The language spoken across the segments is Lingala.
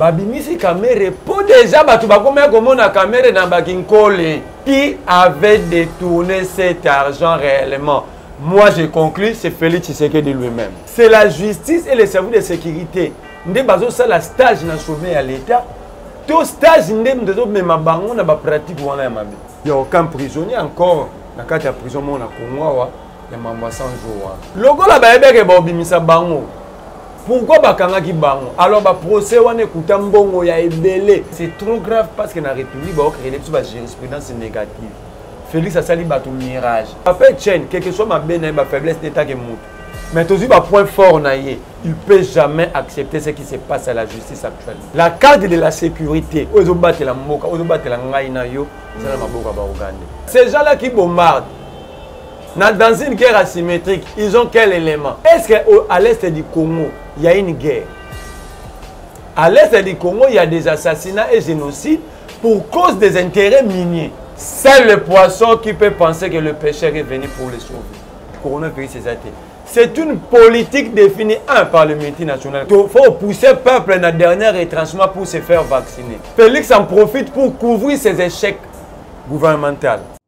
babimisi kamere mpo deja bato bakomaki komona kamere na bakinkole qui avait détourné cet argent réellement moi je conclus c'est félix tshisekedi lui-même c'est la justice et les services de sécurité nde bazosala stage na sommet ya l'état to stage nde moto ezomema bango na bapratique wana ya mabe il y a aucun prisonnier encore na kati ya prison moko na congo awa ya mambo ya 100 jours wana lokola bayebeke baobimisa bango pourquoi bakangaki bango alors baprocès wana ekuta mbongo ya ebele c'est trop grave parce que na république baokrele biso bajurisprudence négative félix asali bato mirage ape chaine quelque soit mabe na ye bafaiblesse netake motu mais tozwi bapoint fort na ye il peut jamais accepter ce qui se passe à la justice actuelle la carte de la sécurité oyo ezobatela mboka oyo ezobatela ngai na yo ezala maboko ya baougandais ces gens là qui bombarde dans une guerre asymétrique, ils ont quel élément Est-ce qu'à l'est du Congo, il y a une guerre À l'est du Congo, il y a des assassinats et génocides pour cause des intérêts miniers. C'est le poisson qui peut penser que le pêcheur est venu pour le sauver. Coronavirus, c'est ça. C'est une politique définie, un, par le multinational. Il faut pousser le peuple dans le dernier retranchement pour se faire vacciner. Félix en profite pour couvrir ses échecs gouvernementaux.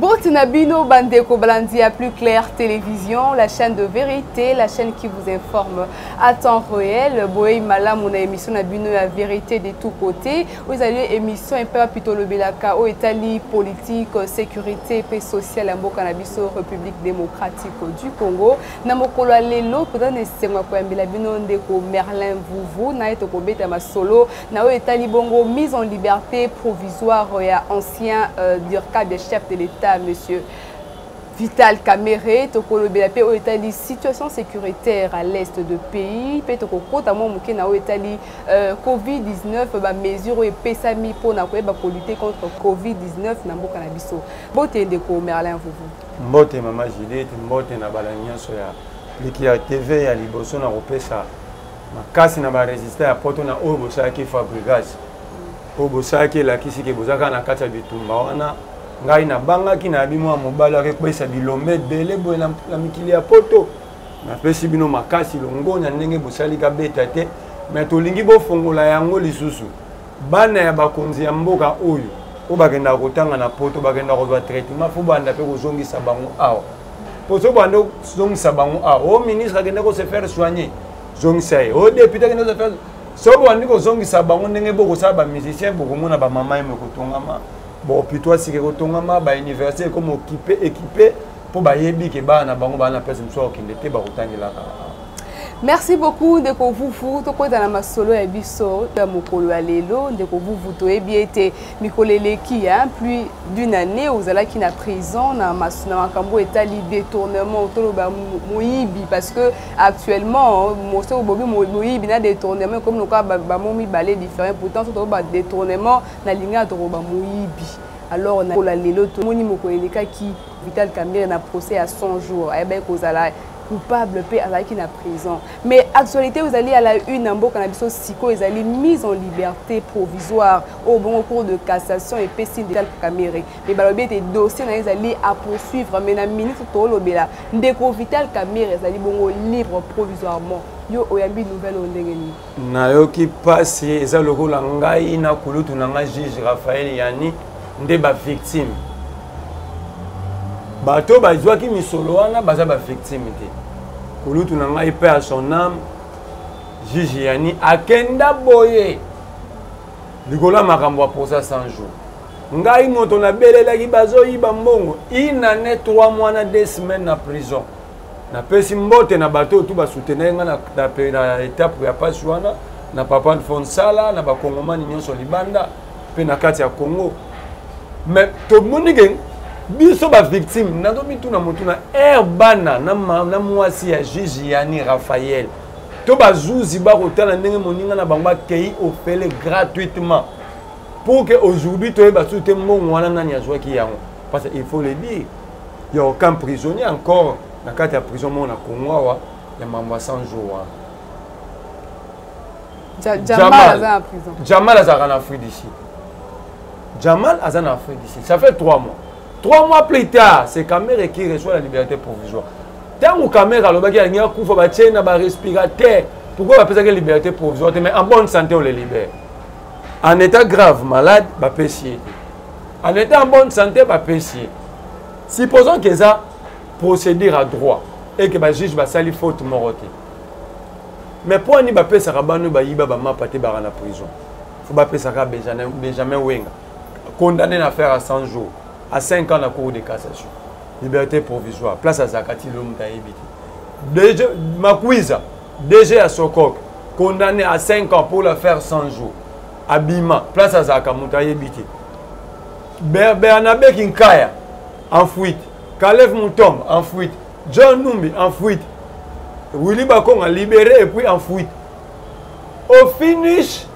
Boti na bino bandeko balandi ya plus clair télévision la chaîne de vérité la chaîne qui vous informe à temps réel boyei malamu na émission na bino ya vérité de tout côté oyo ezali émission epai wapi tolobelaka oyo etali politique sécurité mpe sociale ya mboka na biso république démocratique du congo na mokolo ya lelo mpenza na esengo ya koyambela bino ndeko merlin vuvu na ye tokobeta masolo na oyo etali bongo mise en liberté provisoire ya ancien euh, durca de chef de l'état monsieur vital camere tokolobela mpe oyo etali situation sécuritaire à l'est de pays mpe tokokota mwa moke na oyo etali euh, covid-19 bamesure oyo epesami mpo na koyeba kolute contre covid-19 na mboka na biso mbote ndeko merlin vuvu mbote mama judith mbote na bala nyonso ya likila tv ya liboso na kopesa makasi na ba resistant ya poto na oyo bosalaki fabrigas oyo bosalaki elakisi ke boza kaka na kati ya bitumba wana ngai nabangaki nayebi mwa mobali akekweisa bilombe ebele boye na mikili ya poto napesi bino makasi longonya ndenge bosali kabeta te me tolingi bofongola yango lisusu bana ya bakonzi ya mboka oyo oyo bakendaka kotanga na poto bakendaka kozwa traitement fo banda mpe kozongisa bango awa ozobanda ozongisa bango a ah, o oh, ministre akende ko se faire soigner zongisa ye o oh, député akende se faire soki bobandi kozongisa bango ndenge bokosala bamusicien bokomona bamama yeme kotongama bahopito asika ekotongama bauniversité ekomokipe ekipe mpo bayebi ke bana na bango baa na place mosusu akokende te bakotangelaka merci beaucoup ndeko vuvu tokota na masolo ya biso ya mokolo ya lelo ndeko vuvu toyebi ete mikolo eleki ya plus d'une année ozalaki na prison na makambo oyo etali détournement toloba moyibi parce que actuellement soki bobi moyibi na détournement ekomi lokola bamo mibale différent pourtant so toloba détournement na lingala tokoloba moyibi alors nakola lelo tomoni mokolo elekaki vital camere na procès ya 100 jours ayebaki kozala coupable mpe azalaki na prison mais actualité oyo ezali à la une na mboka na biso sikoyo ezali mise en liberté provisoire oyo bongo cour de cassation epesi ndal kamere mpe balobi ete dossier na ye ezali à poursuivre mais na minute toolobela ndeko vital kamere ezali bongo libre provisoirement yo oyambi nouvelle oyo ndenge nini nayoki pasi eza lokola ngai na kulutu na ngai juge raphael yani nde bavictime bato oyo bazwaki misolo wana baza bavictime te kulutu na ngai mpe ya son ame juge yani akenda boye likolo ya makambo ya posa 100 jours ngai moto nabelelaki bazoyiba mbongo inane 3 mois na 2 semaine na prison napesi mbote na bato oyo tu basutenaki ngai na etape ya pasi wana na papa fonsala na bakongomani nyonso libanda mpe na kati ya congo mais tomoni ke biso bavictime nazomituna motuna air bana na mwasi ya juge yani raphael to bazuzi bakotala ndenge moninga na bango akei ofele gratuitement pour que aujourd'hui toyeba soki te mbongo wana nani azwaki yango parce il faut le dire Il n'y a aucun prisonnier encore na kati ya prison moko na Congo awa ya mambo ya 100 jours wana. Jamal, Jamal azalaka na Afrique d'ici. Jamal aza na Afrique d'ici. Ça fait 3 mois. 3 mois plus tard, c'est Kamere qui reçoit la liberté provisoire. Tango Kamere alobaki alingi akufa batie na ba respirateur. Pourquoi bapesaki liberté provisoire te mais en bonne santé on les libère. En état grave malade bapesi ye te. en état en bonne santé bapesi ye supposons que eza procédure ya droit et que bajuge basali faute moko te mais mpo ani bapesaka bano bayiba bamapa te baka na prison fo bapesaka benjamin wenga condamné na affaire à 100 jours à 5 ans na cour de cassation liberté provisoire place azalaka ti lelo moto ayebi te makuiza dg ya sokok condamné à 5 ans pour l'affaire 100 jours abima place azalaka moto ayebi te bernabe kinkaya en fuite kalev mutomb en fuite john numbi en fuite willi bakonga libéré et puis en fuite au finish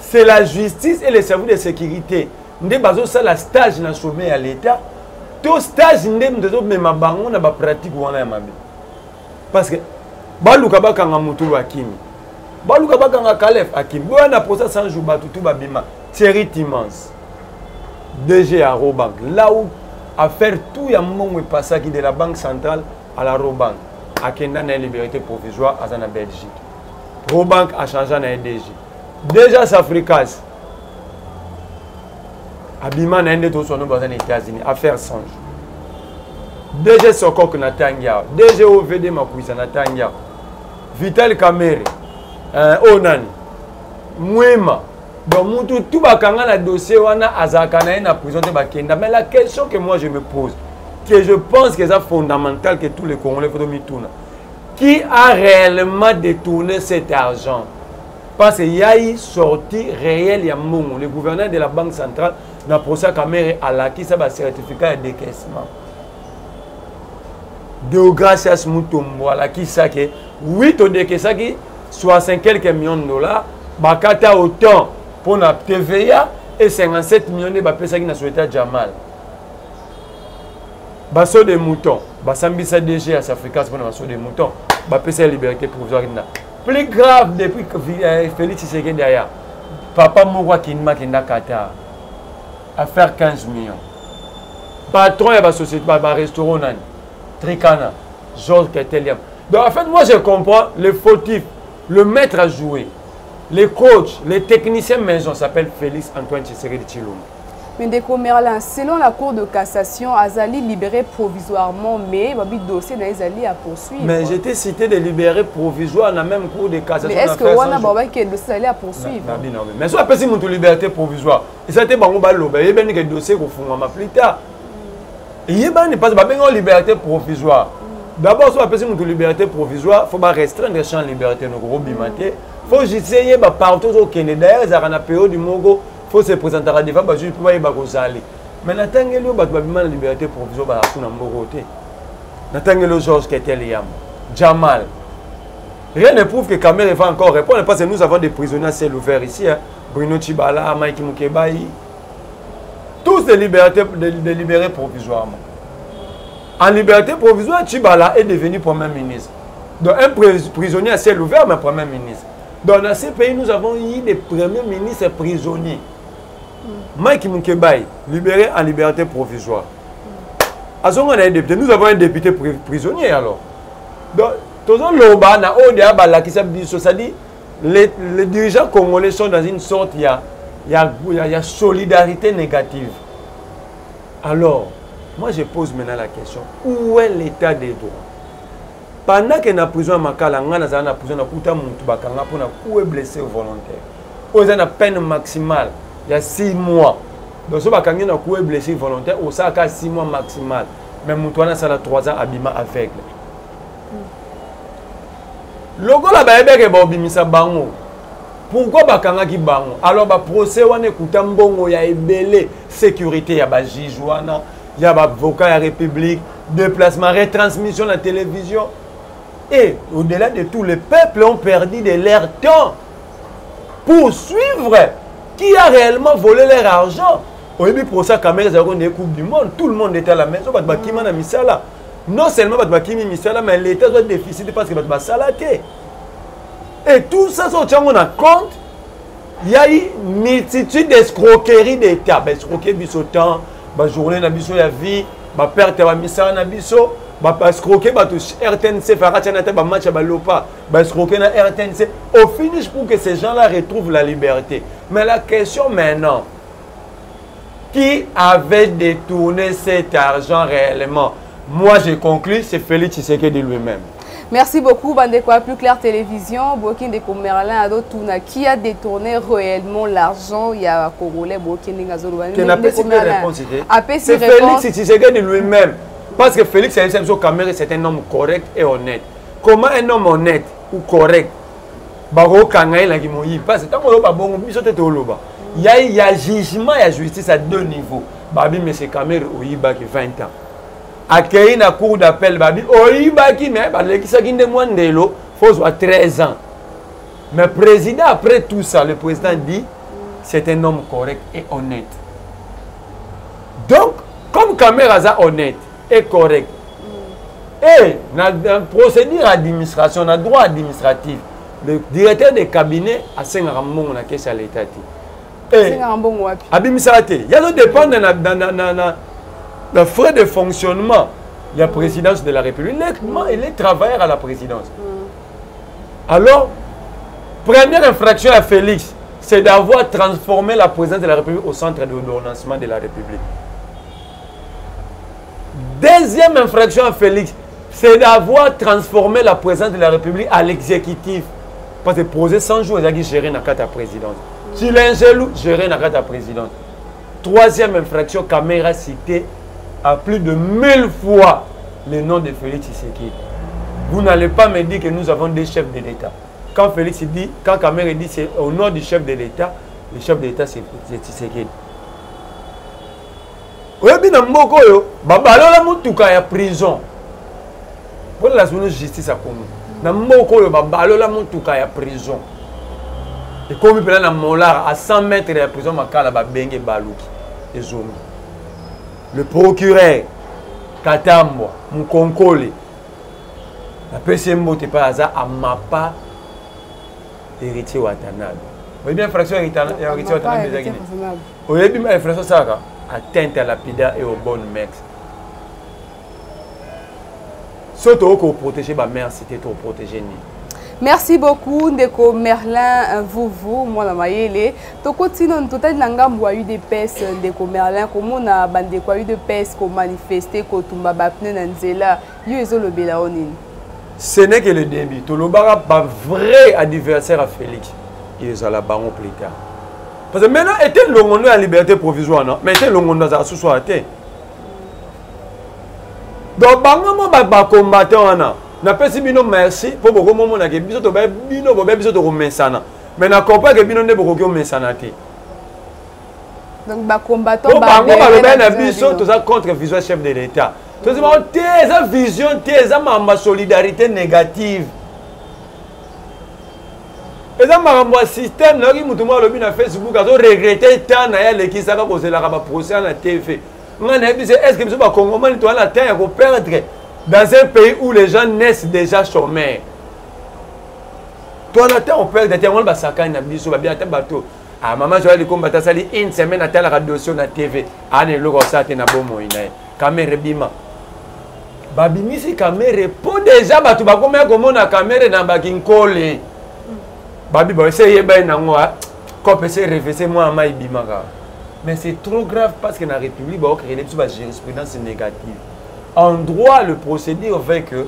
c'est la justice et les services de sécurité nde bazosala stage na sommet ya l'état to stage nde moto ezomema bango na bapratique wana ya mabe parce que baluka bakanga mutulu akimi baluka bakanga kalef akimi boya na posa 100 jour bato tu babima thierry timans dg ya robank là où affaire tout ya mbongo epasaki de la banque centrale à la robank akenda na ye liberté provisoire aza na belgique robank achangea na ye dg déjà safricas abima na ye nde toswana baza na états-unis affaire songe dg sokok na tangi awa dg ovd makuisa na tangi awa vital kamere eh, oyo oh nani mwema donc mutu tu bakanga na dossier wana azalaka na ye na prison te bakenda mais la question que moi je me pose que je pense que eza fondamental que tous les congolais foto mituna qui a réellement détourné cet argent Parce qu'il y a eu sortie réelle ya mbongo. Le gouverneur de la Banque centrale, na procès Kamere, a laki ça ba certificat de décaissement. Deogracias Mutombo a laki ça que, oui, to décaissaki 60 quelques millions de dollars, bakata autant pour la TVA et 57 millions de bapesaki na société Jamal. Basso de mouton, basambisa DG à Safricas pour na basso de mouton, bapesa liberté provisoire na. plus grave depuis euh, félix tshisekedi aya papa moko akendimaki nda qatar à faire 15 millions. Patron et ma société, ma restaurant, Tricana, Georges Keteliam. Donc en fait, moi je comprends le fautifs, le maître à jouer, les coachs, les techniciens maison s'appelle Félix Antoine de Tshilombo. Mais ndeko Merlin, selon la Cour de cassation, Azali libéré provisoirement, mais babi dossier na Azali à poursuivre. Mais j'ai été cité de libéré provisoire na même Cour de cassation. Mais est-ce que wana babi que dossier Azali à poursuivre? Babi non. Mais soit pesi mutu liberté provisoire. Et ça te bango ba loba, ye ben que dossier ko fungama plus tard. Ye ben parce que babi ngo liberté provisoire. D'abord soit pesi mutu liberté provisoire, faut ba restreindre champ liberté no ko bimate. Faut justifier ba partout au Kenya. D'ailleurs, ezaka na période moko faut se présentaka devant ba juge mpo bayeba kozali mais natangeli yo bato babima na liberté provision balasu na mboko te natangeli yo georges ketel yamo jamal rien ne prouve que kamere va encore répondre parce que nous avons des prisonniers à ciel ouvert ici hein. bruno chibala mike mukebayi tous des libertés des, des libérés provisoirement en liberté provisoire chibala est devenu premier ministre donc un prisonnier à ciel ouvert mais premier ministre dans ces pays nous avons eu des premiers ministres prisonniers Mike Moukebaï, libéré en liberté provisoire. À son on a un député. Nous avons un député prisonnier alors. Donc, Tozon Loba, na Odea Bala qui s'appelle ça, ça dit, les, les dirigeants congolais sont dans une sorte, il y a, y, a, y a solidarité négative. Alors, moi je pose maintenant la question, où est l'état des droits Pendant que na prison ya Makala, nga nazala na prison na kuta mutu bakanga pona coup et blessé volontaire. Oyo eza na peine maximale ya 6 mois. Donc so bakangi na coup et blessé volontaire, osala ka 6 mois maximale. Mais mutu wana asala 3 ans abima aveugle. Lokola bayebeke baobimisa bango, pourquoi bakangaki bango alors baprocès wana ekuta mbongo ya ebele sécurité ya bajuge wana ya baavocat ya république Déplacement, retransmission na télévision. Et au-delà de tout, les peuples ont perdu de leur temps pour suivre qui a réellement volé leur argent. oyebi prosa kamere ezalaki konde coupe du monde tout le monde était à la maison bato bakima na misala non seulement bato bakimi misala mais l'état azwa déficit parce que bato basala te et tout ça so otyango na compte Il y a une multitude d'escroqueries d'État. Bah, escroquer biso temps, bah, journée na biso ya vie, bah, perte ba misala na biso, bah, bah, escroquer bah, tous RTNC, Faracha na bah, match bah, lopa, bah, escroquer na RTNC. Au finish pour que ces gens-là retrouvent la liberté. Mais la question maintenant, qui avait détourné cet argent réellement moi je conclus c'est félix tshisekedi lui-même merci beaucoup bandeko ya plus claire télévision boyoki ndeko merlin azotuna qui a détourné réellement l'argent ya congolais boyoki ndenge azoloba apesi félix tshisekedi lui-même parce que félix ayebisa biso kamere c'est un homme correct et honnête comment un homme honnête ou correct bakokanga ye na kimoyibi mpasi ntango oloba bongo biso te toloba ya, ya jugement ya justice à deux niveaux babi monsieur kamere oyibaki 20 ans akei na cour d'appel babi oyibaki mais balekisaki nde mwa ndelo fozwa 13 ans mais président après tout ça le président dit c'est un homme correct et honnête donc comme kamere aza honnête est correct. Mm. Et dans la procédure administration, dans le droit administratif, le directeur de cabinet a saint rambons la caisse à l'État. abimisaka te ya dans le frais de fonctionnement la mm. présidence de la république il est travailleur à la présidence mm. alors première infraction à félix c'est d'avoir transformé la présidence de la république au centre de l'ordonnancement de la république Deuxième infraction à Félix, c'est d'avoir transformé la présidence de la République à l'exécutif. Parce que projet 100 jours, il a géré la carte à présidence. Chilingelou, géré la carte à présidence. Troisième infraction, Caméra cité à plus de 1000 fois le nom de Félix Tshisekedi. Vous n'allez pas me dire que nous avons des chefs de l'État. Quand Félix dit, quand Caméra dit c'est au nom du chef de l'État, le chef de l'État c'est Tshisekedi. oyebi na mboka oyo babalola motuka ya prison bolela solo justice ya congo na mboka oyo babalola motuka ya prison ekomi mpena na molar a 100 mètre ya prison makala babenge ebaluki ezongi le procureur katambwa mokonkole napesi ye mbote mpe aza amapa héritier watanabe oyebi infraction ya héritier watanabe ezaki nini oyebi ma influence asalaka atteinte ya lapida et au bonne mex so tokoki koprotege bamare cité toprotege nini merci beaucoup ndeko merlin euh, vuvu mwana mayele tokoti nanu totali na ngambo ya udps ndeko merlin komona bandeko ya udps komanifeste kotumba bapneu na nzela Yo ezo lobela o nini? Ce n'est que le début. Tolobaka ba vrai adversaire à Félix. Ils sont là bango plus tard. Parce que maintenant était longondo la liberté provisoire non, mais était longondo za sous soit terre. Donc bango mo ba, ba combattant wana. Na pesi bino merci pour boko momo na ke biso to ba bino bo ba biso to ko mesana. Mais na comprends que bino ne boko ko mesana te. donc ba combattants ba bango balobela na biso toza contre vision chef de l'état tozi bango te eza vision te eza makambo ya solidarité négative eza makambo ya système nayoki moto moko alobi na facebook azo regrete temps na ye alekisaka kozelaka baprocès na tv ngai nayebi se est ce que biso bacongomani toza na temps ya koperdre dans un pays où les gens naissent déjà chômeurs toza na temps koperdre te yango wana basakani na biso babia ata bato ah mama joel likomba tasali une semaine atalaka dosio na tv ana eloko asala te na bomoi na ye kamere bima babimisi kamere mpo deja bato bakomaya komona kamere na bakinkole babi baese eyebani nango cope ese revese mwa mai bimaka mais c'est trop grave parce que na république baokrele biso bajurisprudence négative en droit le procédure veut que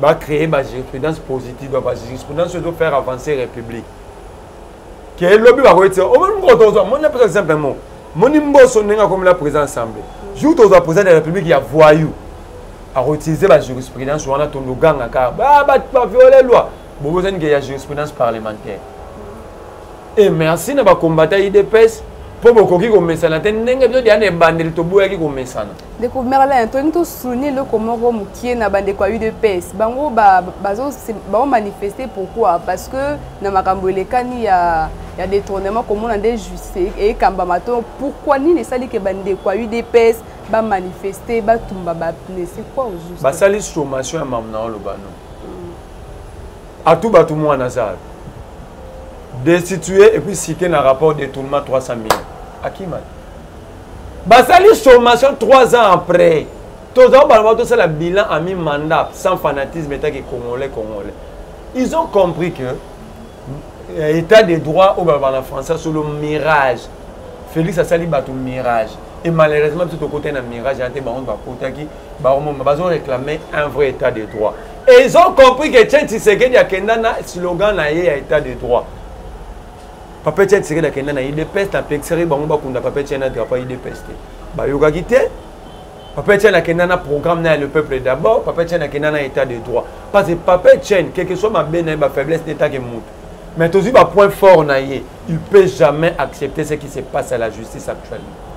bacree bajurisprudence positive donc bajurisprudence oyo ezofaire avancer république ke lobi bakoyetisa omoni moko tozwa moni apesa exemple mo moni mboso ndenge akomela président assemblée jour tozwa président de la république ya voyou akoutilize bajurisprudence wana tondoganga kaka ah, bato baviole loi bobozani ke ya jurisprudence parlementaire e merci na bacombatant idps mpo bokoki komesana te ndenge biso deya na ebandeli toboyaki komesana ndeko merlin tolingi tosouligne eloko moko mokie na bandeko ya udps bango baomanifeste pourquoi parce que na makambo elekani ya ya détournement komona nde justice eyekambama to pourquoi nini esali ke bandeko ya udps bamanifeste batumba bapne c'est quoi au juste basali sommation ya mamu na oloba no mm. atu bato mwana aza destitue et puis cité na rapport détournement 300 millions akimaki basali sommation 3 ans après tozala baloba tosala bilan à mi mandat sans fanatisme etaki congolais congolais ils ont compris que euh, état de droit oyo baloba na français solo mirage félix asali bato mirage et malheureusement biso tokotaki na mirage ya te bango bakotaki baomoma bazo réclamer un vrai état de droit et ils ont compris que chen tshisekedi akenda na slogan na ye ya état de droit papa etienne tshisekedi akenda na idps na pexeri bango bakunda papa etienne na drapo ya idps te bayokaki te papa etienne akenda na programme na ya le peuple d'abord papa etienne akenda na état de droit parce que papa etienne quelque soit mabe na ye bafaiblesse netake motu mais tozwi bapoint fort na ye il peut jamais accepter ce qui se passe à la justice actuellement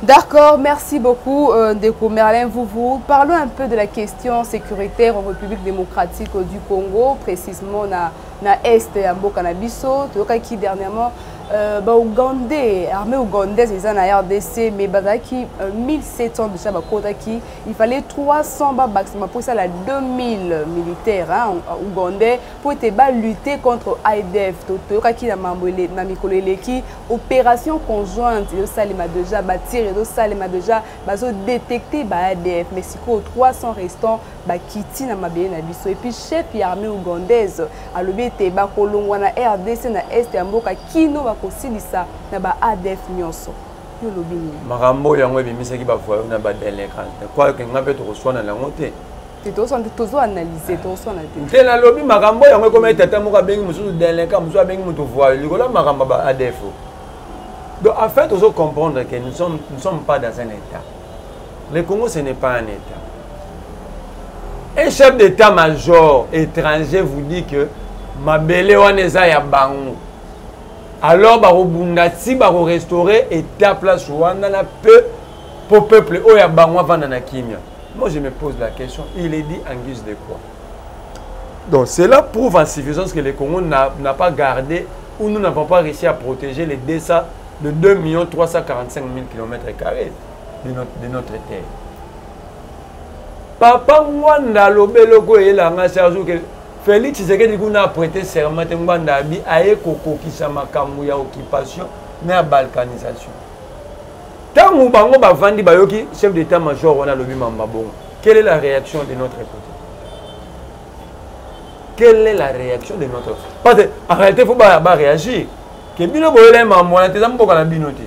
D'accord, merci beaucoup euh, Ndeko Merlin Vouvou. Parlons un peu de la question sécuritaire en République démocratique du Congo, précisément na Na est ya mboka na biso toyokaki dernièrement euh, ba Ougandais, armée ougandaise eza na RDC mais bazalaki euh, 1700 déjà bakotaki, il fallait 300 babakisama mpo esala 2000 militaires hein, ougandais mpo ete ba lutter contre ADF. E toyokaki na mambo na mikolo eleki opération conjointe ezosalema déjà, batire ezosalema déjà, bazo détecter ba ADF e mais sikoyo 300 restants bakiti na mabele na biso epuis chef ya armée ougandaise alobi ete bakolongwa na rdc na est ya mboka kino bakosilisa na ba adf nyonso yo olobi nini makambo oyo yango ebimisaki bavoyo na badelinquant kwake ngai mpe tokoswana na yango te tozoanalyse tokoswana te nte nalobi makambo oyo yango ekomaki tata moko abengi mosusu delinquant mosusu abengi moto voyo likolo ya makambo ya ba adf donc en fait tozo comprendre que nous sommes, nous sommes pas dans un état Le Congo, ce n'est pas un État. Un chef d'état-major étranger vous dit que mabele wana eza ya bango alors bakobunda ti bakorestaure état place wana na peu mpo peuple oyo ya bango avanda na kimia moi je me pose la question il est dit en guise de quoi donc cela prouve en suffisance que le congo n'a pas gardé ou nous n'avons pas réussi à protéger les 200 de 2 345 000 km carrés de notre, de notre terre papa ngwanda alobi eloko eyela nga serge ke félix tshisekedi kuna aprete serment te ngwanda abi aye kokokisa makambo ya occupation na ya balkanisation ntango bango bavandi bayoki chef d'état major wana alobi mamba bongo quelle est la réaction de notre côté quelle est la réaction de notre côté parce que en réalité faut baréagir ke bino boyela ye mambo wana te eza mboka na bino te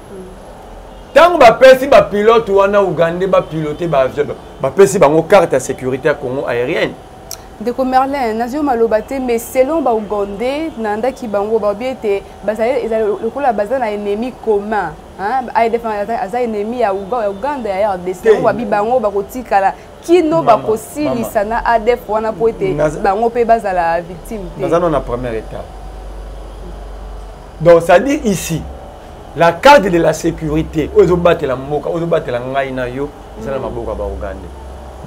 ntango bapesi bapilote wana ugandais bapilote baavion bapesi bango carte ya sécurité ya congo aérienne ndeko merlin nazwi yo maloba te mais selon baugandais nalandaki bango balobi ete bazali ezali lokola baza na ennemi commun adf aza ennemi ya uganda ya rdc yango babi bango bakotikala kino bakosilisa na adf wana mpo ete bango mpe bazala victime te naza no na première étape donc ça dit ici la carte de la sécurité oyo ezobatela mboka oyo ezobatela ngai na yo eza na mm. maboko ya baogande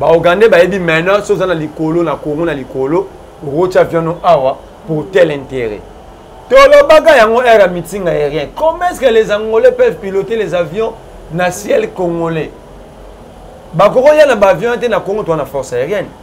baogande bayebi maintenant so oza na likolo na kongo na likolo okotya viano awa pour tel intérêt tolobaka yango aire ya meeting aérien comment est ce que les angolais peuvent piloter les avions na ciel congolais bakokoya na baavion te na congo to na force aérienne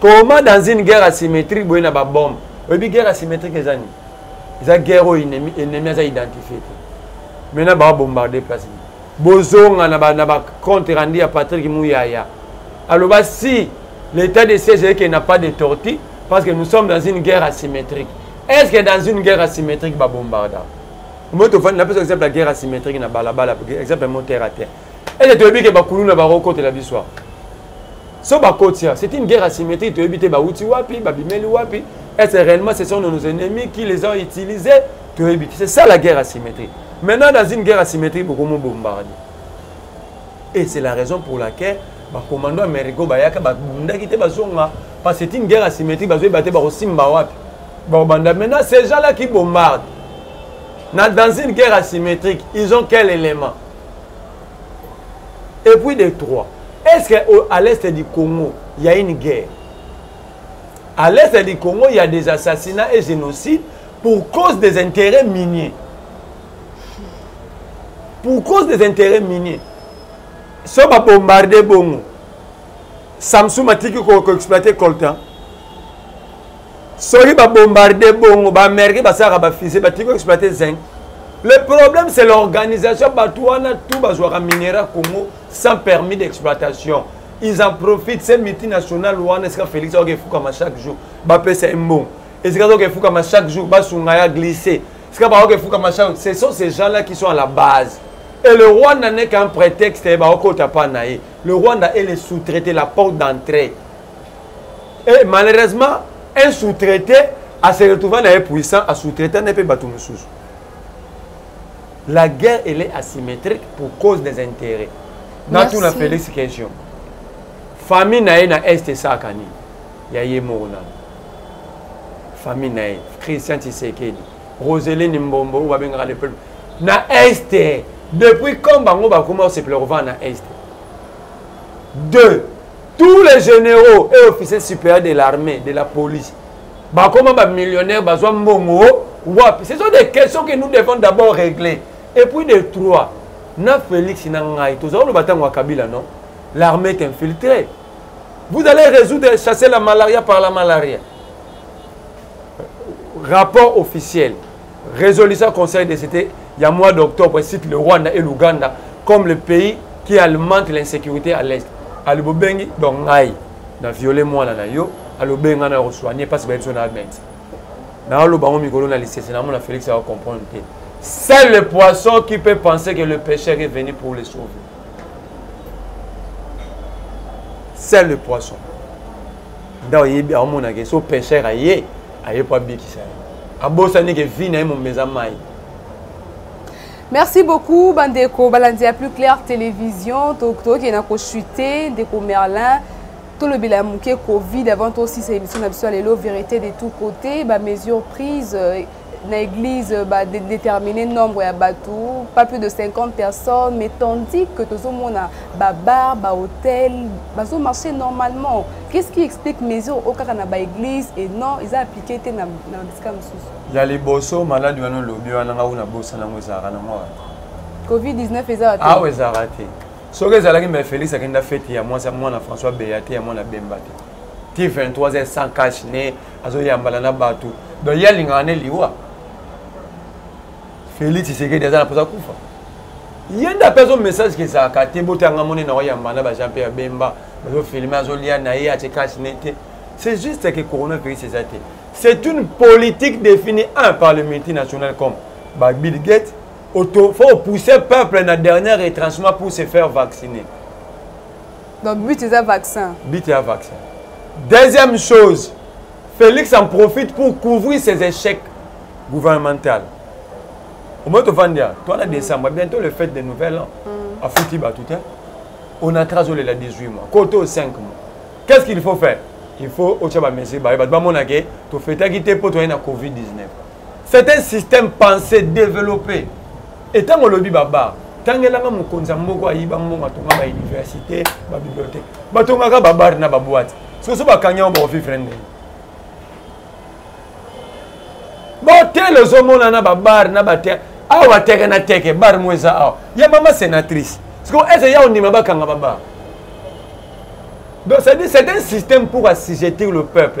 comment dans une guerre asymétrique boye na babombe oyebi guerre asymétrique eza nini eza guerre oyo ennemi aza identifie te maintenant babombarde place nini bozonga na bacompte randi ya patrick muyaya aloba si l'état de siège eke na pas de torti parce que nous sommes dans une guerre asymétrique est ce que dans une guerre asymétrique babombarda moi tofandi napesa exemple ya guerre asymétrique na balabala exemple ya motere a terre ete toyebi ke bakuluna bakokotela biso awa so bakoti awa c'est une guerre asymétrique toyebi te bawuti wapi babimeli wapi est-ce réellement ce sont nos ennemis qui les ont utilisés toyebi te c'est ça la guerre asymétrique maintenant dans une guerre asymétrique bokomobombarde et c'est la raison pour laquelle bacommando américain bayaka babundaki te bazonga parce que c'est une guerre asymétrique bazoyeba te bakosimba wapi bakobanda maintenant ces gens là qui bombardent dans une guerre asymétrique ils ont quel élément et puis de trois est-ce qu'à l'est du Congo il y a une guerre à l'est du Congo il y a des assassinats et génocides pour cause des intérêts miniers pour cause des intérêts miniers so babombarde bongo samsung atiki koexploite coltan soki ba bombarde bongo ba américain basalaka ba fusée batiki ko exploiter zinc le problème c'est l'organisation bato wana tout bazwaka minera congo sans permis d'exploitation ils en profitent se multinational wana esika félix aoka efukama chaque jour bapesa ye mbongo esika azoka efukama chaque jour basunga ya glisse esika baoka efukama chaque jour ce sont ces gens là qui sont à la base et le rwanda n'est qu'un prétexte bakokota pa na ye le rwanda est le sous-traité la porte d'entrée et malheureusement un sous-traité à se retrouver na ye puissant à sous-traiter na ye mpe bato mosusu la guerre elle est asymétrique pour cause des intérêts natuna félix question famille na ye na est esaka nini ya ye moko nano famille na ye christian tisekedi roseline mbombo oyo babengaka le peuple na est depuis quand bango bakoma osepela kovanda na est deux tous les généraux et officiers supérieurs de l'armée de la police bakoma bamillionnaire bazwa mbongo wapi ce sont des questions que nous devons d'abord régler et puis de trois na félix na ngai tozaloba ntango ya kabila non l'armée est infiltrée vous allez résoudre chasser la malaria par la malaria rapport officiel Résolution Conseil de sécurité ya mois d'octobre cite le Rwanda et l'Ouganda comme le pays qui alimente l'insécurité à l'est. Alibobengi donc ngai na violer mwana na yo alobenga na kosoigner parce que bayebi so na almente. Na aloba ngo mikolo na lisese na mona Félix a comprendre te. C'est le poisson qui peut penser que le pêcheur est venu pour le sauver. sel le poisson nde oyebi aomonaka so pêcheur aye aye mpo abikisa ye abosani ke vi na ye momba eza mai merci beaucoup bandeko balandi ya plus claire télévision tokende na kochute ndeko merlin tolobela ya moke covid avant tosisa émission na biso ya lelo vérité de tout côté bamesure prise euh, na église ba déterminer nombre ya bato pas plus de 50 personnes mais tandis que tozomona babar bahôtel bazomarche normalement qu'est ce qui explique mesure oyo kaka na baéglise et non eza appliqué te na bisika mosusu ya liboso maladi wana olobi wana ngai kuna bosana yango ezalaka na mwa covid 19 ezalaka te awa ezalaka te soki ezalaki me félix akenda fete ya mwana françois beyate ya mwana bemba te ti 23 heures sans cache ne azoyambana na bato donc ye alingaka ne liwa félix tshisekedi aza na mposa kufa ye nde ape azo message kezalaka te botanga moni na oyambana ba jean pierre bemba bazofilme azolia na ye atie kasi ne te c'est juste que coronavirus eza te c'est une politique définie un par le multinational comme ba bill gate faut pousser peuple na dernier retranchement pour se faire vacciner donc but eza vaccin but ya vaccin deuxième chose félix en profite pour couvrir ses échecs gouvernemental omoi tovandi a toi na décembre bientôt le fête de nouvel an mm. afuti bato te on a tras olela 18 mois kote o 5 mois qu'est ce qu'il faut faire il faut otya bamesure baye bato bamona ke tofetaki te mpo toyei na covid-19 c'est un système pensé développé etango olobi babar tangelanga mokonzi ya mboko ayiba mbongo atonga bauniversité babibliothèque batongaka babare na baboite soso bakangi yango bakofifre ndenge botele ozomona na babare na bate awa teke na teke bare mo eza awa ya mama sénatrice sikoyo ese ya ondima bakanga babare donc c'est dit c'est un système pour assujettir le peuple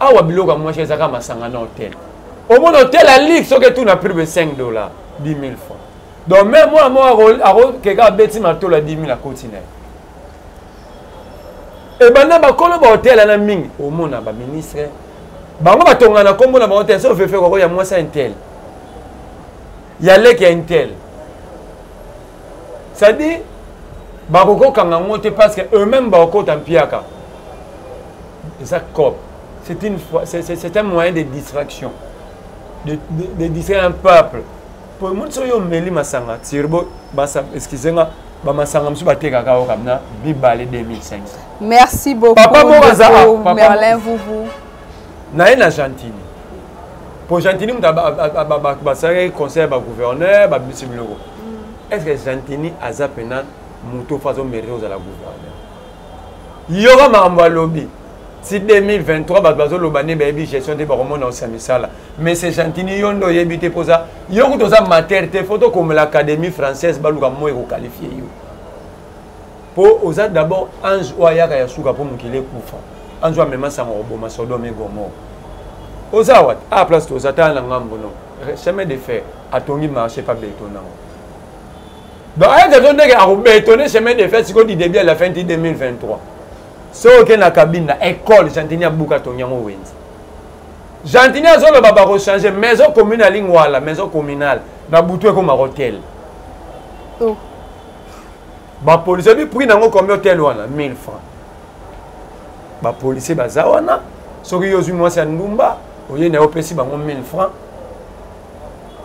awa biloko ya mwasi ezaka masanga na hotel omona hotel ya ligue soki etuna prix be 5 dollars 10 000 francs donc meme mwana moko akokeka abeti matolo ya 10 000 akoti na ye ebanda bakolo bahotel wana mingi omona baministre bango batongana nkombo na bango te so fefe koko ya mwasi ya intel ya leki ya intel cestadire bakokokanga yango te parce que eux-mêmes bakokota mpiaka eza cop c'est une fois c'est un moyen de distraction de, de, de distraire un peuple po moni soki omeli masanga tirbo basa excuse nga bamasanga mosusu batekaka yo kamina bibale 2500 merci beaucoup papa moko aza merlin vuvu naye na gentini mpo gentini moto basalaki conseil ya bagouverneur babimisi biloko est ce que gentini aza mpena moto fo azomerite ozala gouverneur yoka makambo alobi ti 2023 bato bazoloba nde bayebi gestion te bakomona osi ya misala mais se gentini yo nde oyebi te mpoza yo kutu oza matere te fo tokomela académie française baluka moi ekokalifie yo po oza d'abord ange oyo ayaka ya suka po mokili ekufa ange oyo amema sango koboma sodome gomor oza wat a ah, place toza tala na ngambo no chemin de fer atongi marché pa betonango donc ayaka to ndenge akobetone chemin de fer sikoyo du début à la fin ti 2023 soki oke na kabine na école gentini abuka atongi yango wenze gentini azoloba bakochange maison communale lingwala maison communale na butu ekoma hotel oh. bapolisi oyebi prix nango combien hotel wana 1000 francs bapolisi baza wana soki yo ozwi mwasi ya ndumba oye na yo opesi bango 1000 francs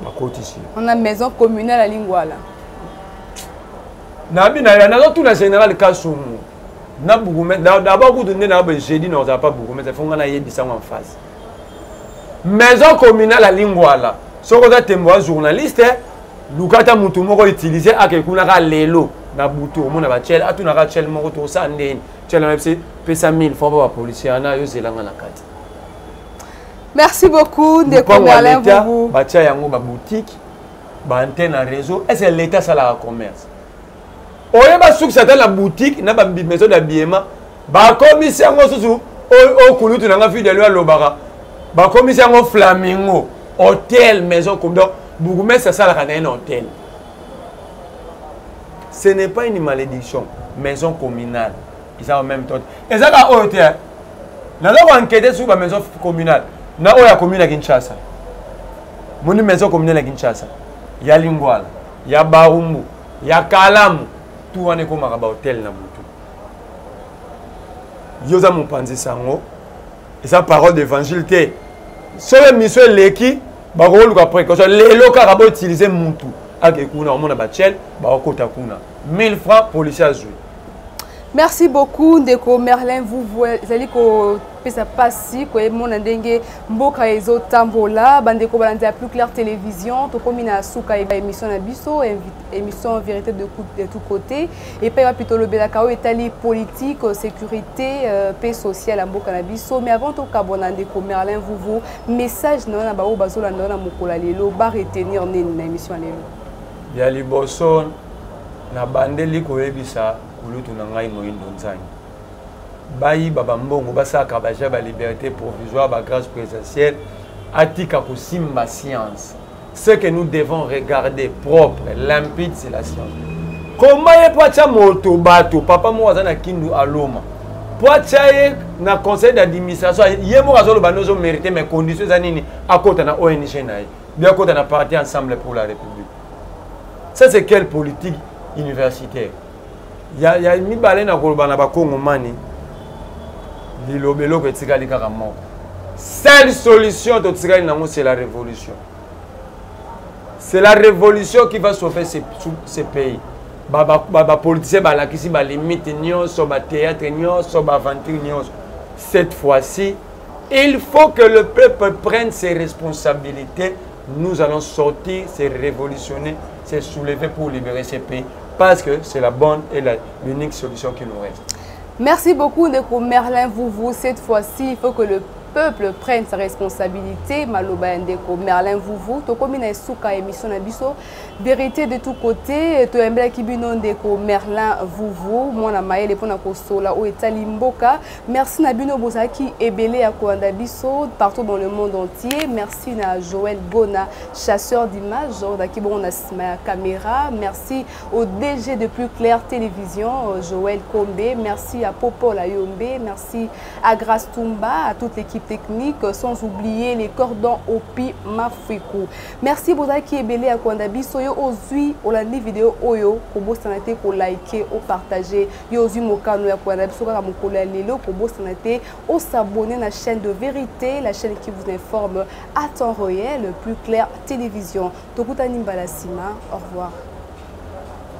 bakotisi ona maison communale ya lingwala nabi na yo nazotuna général kasumu na bourgmestre d'abord kutu nde na jeudi na ozala pa bourgmestre fo ngai nayebisa yango en face maison communale ya lingwala soki oza tembo ya journaliste luka ata motu moko utilise ake kuna ka lelo na butu omona bachele atunaka chele moko to osala ndeni chele na yebisi pesa 1000 fo ba bapolisier ana yo zelanga na kati merci beaucoup ndeko merlin vubu batya yango baboutique baantenne na réseau est ce que l'état asalaka commerce oye basukisa ata na boutique na bamaison d'habillement bakomisi yango susu oyo kulutu na nga fidele alobaka bakomisi yango flamingo hotel maison comme donc bourgmestre asalaka na ye na hotel ce n'est pas une malédiction maison communale eza en même temps eza ka oyo te naza koankete soki bamaison communale na oyo ya commune ya kinshasa moni maison communale ya kinshasa ya lingwala ya barumbu ya kalamu tu wana ekomaka bahotel na butu yo oza mopanzi sango eza parole d'évangile te soki miso eleki bakoluka précaution lelo kaka boutilize mutu ake kuna omona bachel bakokota kuna 1000 francs policier azwi merci beaucoup ndeko merlin vuvu ezali kopesa mpasi koyemona ndenge mboka ezotambola bandeko balandi ya plus claire télévision tokómi na suka ya émission na biso émission vérité de, de tout côté epai wapi tolobelaka oyo etali politique sécurité euh, mpe sociale ya mboka na biso mais avant tokabwana ndeko merlin vuvu message na yo na baoyo bazolanda yo na mokolo ya lelo baretenir nini na émission ya lelo ya liboso Nabandeli koyebisa kulutu na ngai Moindo Nzangi bayiba bambongo basalaka baja ba liberté provisoire ba grâce présidentielle atika kosimba science ce que nous devons regarder propre limpide c'est la science koma ye mpo atya moto bato papa moko aza na kindu aloma mpo atya ye na conseil d'administration ye moko azoloba nde ozomérite mais condition eza nini akota na ong na ye bia akota na parti ensemble pour la république ça c'est quelle politique universitaire ya, ya mibale na koloba na bakongomani liloba eloko etikali kaka moko seule solution totikali nango c'est la révolution c'est la révolution qui va sauver ce, ce pays bapoliticien ba, ba, balakisi balimite nyonso bathéâtre nyonso baaventure nyonso cette fois-ci il faut que le peuple prenne ses responsabilités Nous allons sortir, se révolutionner, se soulever pour libérer ce pays parce que c'est la bonne et l'unique solution qui nous reste. Merci beaucoup Ndeko Merlin Vouvou. Cette fois-ci, il faut que le peuple prenne sa responsabilité maloba ya ndeko merlin vuvu tokomi na esuka émission na biso vérité de tout côté toyambelaki bino ndeko merlin vuvu mwana mayele mpona kosola oyo etali mboka Merci na bino bozalaki ebele ya kolanda biso partout dans le monde entier. Merci na Joël Gona, chasseur d'images, ondaki bongo na sima ya caméra. Merci au DG de Plus Clair Télévision, euh, Joël Kombe. Merci à Popo Layombe. Merci à Grace Tumba, à toute l'équipe technique, euh, sans oublier les cordons Opi Mafuiku. Merci bozalaki ebele ya kolanda biso yo ozui olandi vidéo oyo kobosana te ko liker, au partager. yo ozwi mokano ya koya na biso kaka mokolo ya lelo kobosana te osabone na chaîne de vérité la chaîne qui vous informe à temps réel plus clair télévision tokutani mbala nsima au revoir